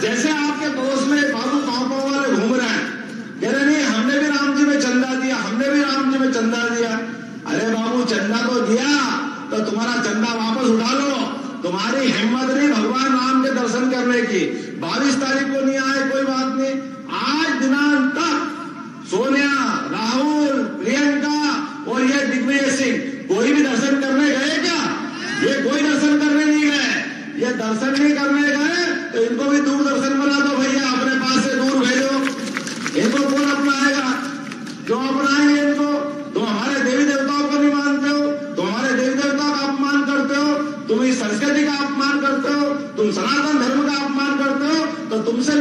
जैसे आपके पड़ोस में बाबू पाँव पाँव वाले घूम रहे हैं, कह रहे, नहीं, हमने भी राम जी में चंदा दिया, हमने भी राम जी में चंदा दिया। अरे बाबू, चंदा तो दिया तो तुम्हारा चंदा वापस उठा लो। तुम्हारी हिम्मत नहीं भगवान राम के दर्शन करने की। बाईस तारीख को नहीं आए, कोई बात नहीं। आज दिनांक तक सोनिया, राहुल, प्रियंका और ये दिग्विजय सिंह, कोई भी दर्शन करने गए क्या? ये कोई दर्शन करने नहीं गए। ये दर्शन नहीं करने गए तो इनको भी दूरदर्शन तुम इस संस्कृति का अपमान करते हो, तुम सनातन धर्म का अपमान करते हो तो तुमसे